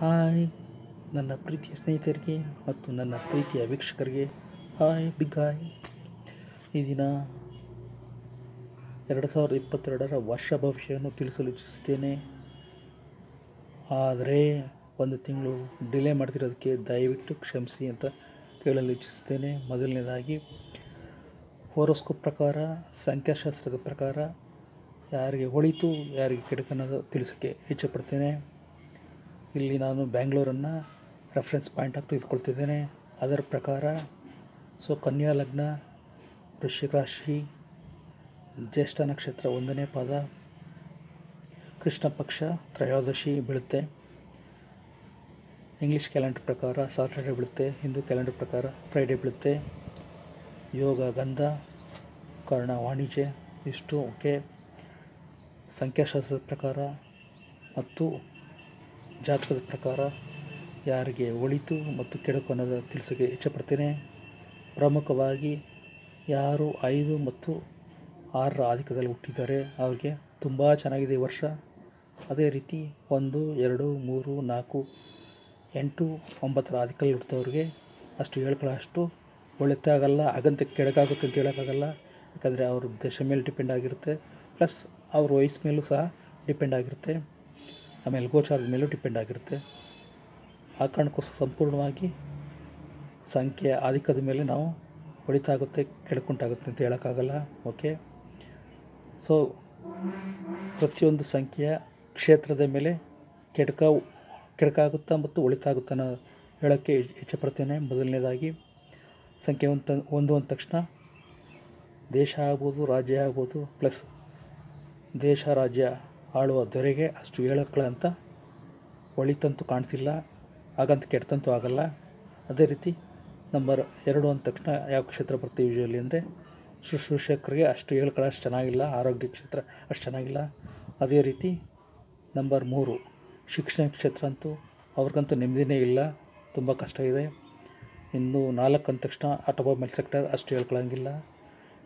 Hi. ನನ್ನ ಪ್ರೀತಿಯ ಸ್ನೇಹಿತರಿಗೆ ಮತ್ತು ನನ್ನ ಪ್ರೀತಿಯ ವೀಕ್ಷಕರಿಗೆ ಹಾಯ್, ಬಿಗ್ ಹಾಯ್. ಈ ದಿನ ಎರಡು ಸಾವಿರದ ಇಪ್ಪತ್ತೆರಡರ ವರ್ಷ ಭವಿಷ್ಯವನ್ನು ತಿಳಿಸಲು ಇಚ್ಛಿಸುತ್ತೇನೆ. ಆದರೆ ಒಂದು ತಿಂಗಳು ಡಿಲೇ ಮಾಡ್ತಿರೋದಕ್ಕೆ ದಯವಿಟ್ಟು ಕ್ಷಮಿಸಿ ಅಂತ ಕೇಳಲು ಇಚ್ಛಿಸುತ್ತೇನೆ. ಮೊದಲನೇದಾಗಿ, ಹೋರೋಸ್ಕೋಪ್ ಪ್ರಕಾರ, ಸಂಖ್ಯಾಶಾಸ್ತ್ರದ ಪ್ರಕಾರ, ಯಾರಿಗೆ ಹೊಳಿತು, ಯಾರಿಗೆ ಕೆಡಕನ್ನೋದು ತಿಳಿಸೋಕ್ಕೆ ಇಚ್ಛೆಪಡ್ತೇನೆ. ಇಲ್ಲಿ ನಾನು ಬ್ಯಾಂಗ್ಳೂರನ್ನು ರೆಫರೆನ್ಸ್ ಪಾಯಿಂಟಾಗಿ ತೆಗೆದುಕೊಳ್ತಿದ್ದೇನೆ. ಅದರ ಪ್ರಕಾರ, ಸೊ ಕನ್ಯಾ ಲಗ್ನ, ವೃಶ್ಚಿಕ ರಾಶಿ, ಜ್ಯೇಷ್ಠ ನಕ್ಷತ್ರ ಒಂದನೇ ಪಾದ, ಕೃಷ್ಣ ಪಕ್ಷ, ತ್ರಯೋದಶಿ ಬೀಳುತ್ತೆ. ಇಂಗ್ಲೀಷ್ ಕ್ಯಾಲೆಂಡರ್ ಪ್ರಕಾರ ಸಾಟರ್ಡೇ ಬೀಳುತ್ತೆ. ಹಿಂದೂ ಕ್ಯಾಲೆಂಡರ್ ಪ್ರಕಾರ ಫ್ರೈಡೇ ಬೀಳುತ್ತೆ. ಯೋಗ, ಗಂಧ, ಕರ್ಣ, ವಾಣಿಜ್ಯ, ಇಷ್ಟು ಓಕೆ. ಸಂಖ್ಯಾಶಾಸ್ತ್ರದ ಪ್ರಕಾರ ಮತ್ತು ಜಾತಕದ ಪ್ರಕಾರ ಯಾರಿಗೆ ಒಳಿತು ಮತ್ತು ಕೆಡುಕು ಅನ್ನೋದು ತಿಳಿಸೋಕ್ಕೆ ಇಚ್ಛೆಪಡ್ತೇನೆ. ಪ್ರಮುಖವಾಗಿ ಯಾರು ಐದು ಮತ್ತು ಆರರ ಆಧಿಕದಲ್ಲಿ ಹುಟ್ಟಿದ್ದಾರೆ, ಅವ್ರಿಗೆ ತುಂಬ ಚೆನ್ನಾಗಿದೆ ಈ ವರ್ಷ. ಅದೇ ರೀತಿ ಒಂದು, ಎರಡು, ಮೂರು, ನಾಲ್ಕು, ಎಂಟು, ಒಂಬತ್ತರ ಆಧಿಕದಲ್ಲಿ ಹುಟ್ಟಿದವ್ರಿಗೆ ಅಷ್ಟು ಹೇಳ್ಕೊಳ್ಳೋ ಅಷ್ಟು ಒಳಿತಾಗಲ್ಲ ಹಾಗಂತ ಕೆಡಕಾಗುತ್ತೆ ಅಂತ ಹೇಳೋಕ್ಕಾಗಲ್ಲ. ಯಾಕಂದರೆ ಅವ್ರ ದಶೆ ಮೇಲೆ ಡಿಪೆಂಡ್ ಆಗಿರುತ್ತೆ. ಪ್ಲಸ್ ಅವ್ರ ವಯಸ್ಸು ಮೇಲೂ ಸಹ ಡಿಪೆಂಡ್ ಆಗಿರುತ್ತೆ. ಆಮೇಲೆ ಗೋಚಾರದ ಮೇಲೂ ಡಿಪೆಂಡ್ ಆಗಿರುತ್ತೆ. ಆ ಕಾರಣಕ್ಕೋಸ್ಕರ ಸಂಪೂರ್ಣವಾಗಿ ಸಂಖ್ಯೆ ಆಧಿಕದ ಮೇಲೆ ನಾವು ಒಳಿತಾಗುತ್ತೆ ಕೆಡಕುಂಟಾಗುತ್ತೆ ಅಂತ ಹೇಳೋಕ್ಕಾಗಲ್ಲ. ಓಕೆ ಸೊ ಪ್ರತಿಯೊಂದು ಸಂಖ್ಯೆಯ ಕ್ಷೇತ್ರದ ಮೇಲೆ ಕೆಡಕ, ಕೆಡಕಾಗುತ್ತಾ ಮತ್ತು ಒಳಿತಾಗುತ್ತಾ ಅನ್ನೋ ಹೇಳೋಕ್ಕೆ ಇಚ್ಛಪಡ್ತೇನೆ ಮೊದಲನೇದಾಗಿ, ಸಂಖ್ಯೆ ಒಂದು ಒಂದು ಅಂದ ತಕ್ಷಣ ದೇಶ ಆಗ್ಬೋದು, ರಾಜ್ಯ ಆಗ್ಬೋದು ಪ್ಲಸ್ ದೇಶ, ರಾಜ್ಯ ಆಳುವ ದೊರೆಗೆ ಅಷ್ಟು ಹೇಳಕ್ಕಳ ಅಂತ ಒಳಿತಂತೂ ಕಾಣ್ತಿಲ್ಲ, ಹಾಗಂತ ಕೆಟ್ಟಂತೂ ಆಗಲ್ಲ. ಅದೇ ರೀತಿ ನಂಬರ್ ಎರಡು ಅಂದ ತಕ್ಷಣ ಯಾವ ಕ್ಷೇತ್ರ ಬರ್ತೀವಿ ಯೂಶಲಿ ಅಂದರೆ ಶುಶ್ರೂಷಕರಿಗೆ ಅಷ್ಟು ಹೇಳ್ಕೊಳ್ಳೋ ಅಷ್ಟು ಚೆನ್ನಾಗಿಲ್ಲ, ಆರೋಗ್ಯ ಕ್ಷೇತ್ರ ಅಷ್ಟು ಚೆನ್ನಾಗಿಲ್ಲ. ಅದೇ ರೀತಿ ನಂಬರ್ ಮೂರು, ಶಿಕ್ಷಣ ಕ್ಷೇತ್ರ ಅಂತೂ ಅವ್ರಿಗಂತೂ ನೆಮ್ಮದಿನೇ ಇಲ್ಲ, ತುಂಬ ಕಷ್ಟ ಇದೆ. ಇನ್ನು ನಾಲ್ಕು ಅಂದ ತಕ್ಷಣ ಆಟೋಮೊಬೈಲ್ ಸೆಕ್ಟರ್ ಅಷ್ಟು ಹೇಳ್ಕೊಳ್ಳೋಂಗಿಲ್ಲ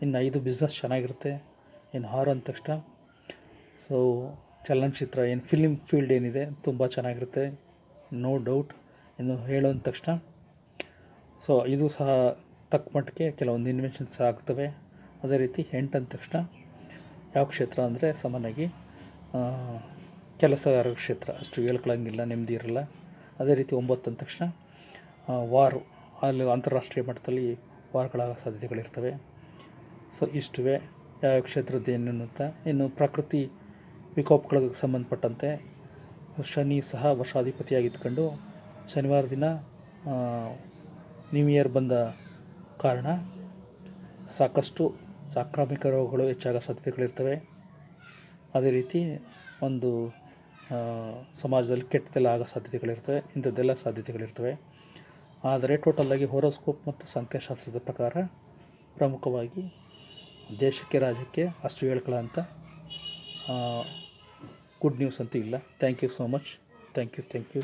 ಇನ್ನು ಐದು ಬಿಸ್ನೆಸ್ ಚೆನ್ನಾಗಿರುತ್ತೆ. ಇನ್ನು ಆರು ಅಂದ ತಕ್ಷಣ ಸೊ ಚಲನಚಿತ್ರ ಏನು ಫಿಲಿಮ್ ಫೀಲ್ಡ್ ಏನಿದೆ, ತುಂಬ ಚೆನ್ನಾಗಿರುತ್ತೆ ನೋ ಡೌಟ್ ಇನ್ನು ಹೇಳೋ ತಕ್ಷಣ ಸೊ ಇದು ಸಹ ತಕ್ಕ ಮಟ್ಟಿಗೆ ಕೆಲವೊಂದು ಇನ್ವೆನ್ಷನ್ಸ್ ಆಗ್ತವೆ. ಅದೇ ರೀತಿ ಎಂಟು ಅಂದ ತಕ್ಷಣ, ಯಾವ ಕ್ಷೇತ್ರ ಅಂದರೆ ಸಾಮಾನ್ಯವಾಗಿ ಕೆಲಸಗಾರ ಕ್ಷೇತ್ರ. ಅಷ್ಟು ಹೇಳ್ಕೊಳಂಗಿಲ್ಲ, ನೆಮ್ಮದಿ ಇರಲ್ಲ. ಅದೇ ರೀತಿ ಒಂಬತ್ತು ಅಂದ ತಕ್ಷಣ ವಾರು ಅಲ್ಲಿ ಅಂತಾರಾಷ್ಟ್ರೀಯ ಮಟ್ಟದಲ್ಲಿ ವಾರ್ಗಳಾಗೋ ಸಾಧ್ಯತೆಗಳಿರ್ತವೆ. ಸೊ ಇಷ್ಟುವೇ. ಯಾವ ಕ್ಷೇತ್ರದ್ದು ಏನು ಅಂತ. ಇನ್ನು ಪ್ರಕೃತಿ ವಿಕೋಪಗಳಿಗೆ ಸಂಬಂಧಪಟ್ಟಂತೆ ಶನಿ ಸಹ ವರ್ಷಾಧಿಪತಿಯಾಗಿದ್ಕೊಂಡು ಶನಿವಾರ ದಿನ ನ್ಯೂ ಇಯರ್ ಬಂದ ಕಾರಣ ಸಾಕಷ್ಟು ಸಾಂಕ್ರಾಮಿಕ ರೋಗಗಳು ಹೆಚ್ಚಾಗೋ ಸಾಧ್ಯತೆಗಳಿರ್ತವೆ. ಅದೇ ರೀತಿ ಒಂದು ಸಮಾಜದಲ್ಲಿ ಕೆಟ್ಟದೆಲ್ಲ ಆಗೋ ಸಾಧ್ಯತೆಗಳಿರ್ತವೆ, ಇಂಥದ್ದೆಲ್ಲ ಸಾಧ್ಯತೆಗಳಿರ್ತವೆ. ಆದರೆ ಟೋಟಲಾಗಿ ಹೊರೋಸ್ಕೋಪ್ ಮತ್ತು ಸಂಖ್ಯಾಶಾಸ್ತ್ರದ ಪ್ರಕಾರ ಪ್ರಮುಖವಾಗಿ ದೇಶಕ್ಕೆ, ರಾಜ್ಯಕ್ಕೆ ಅಷ್ಟು ಹೇಳ್ಕೊಳ್ಳೋ ಅಂಥ ಗುಡ್ ನ್ಯೂಸ್ ಅಂತೂ ಇಲ್ಲ. Thank you so much thank you thank you